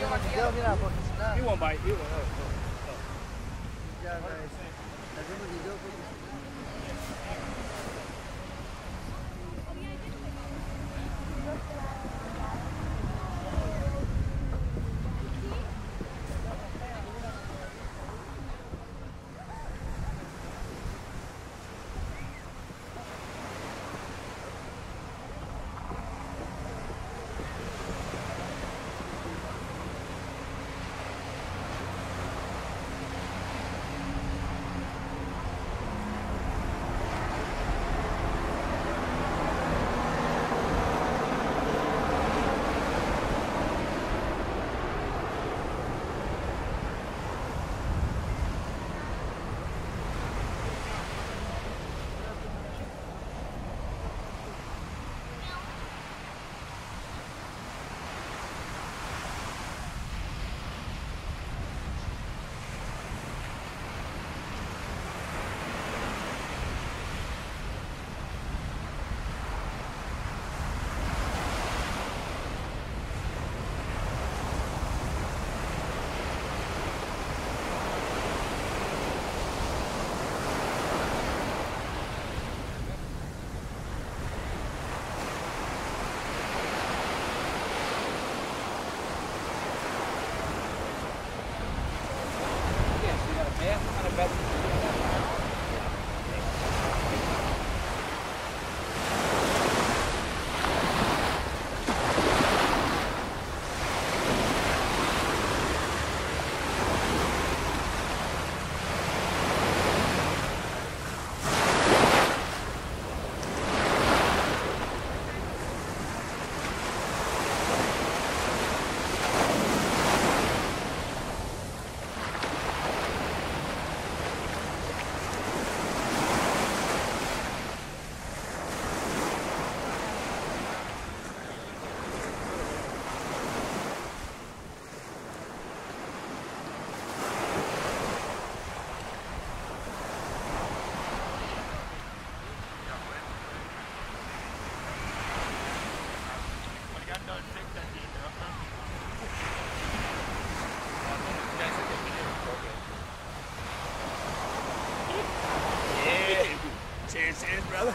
You won't bite. You won't. this end, brother.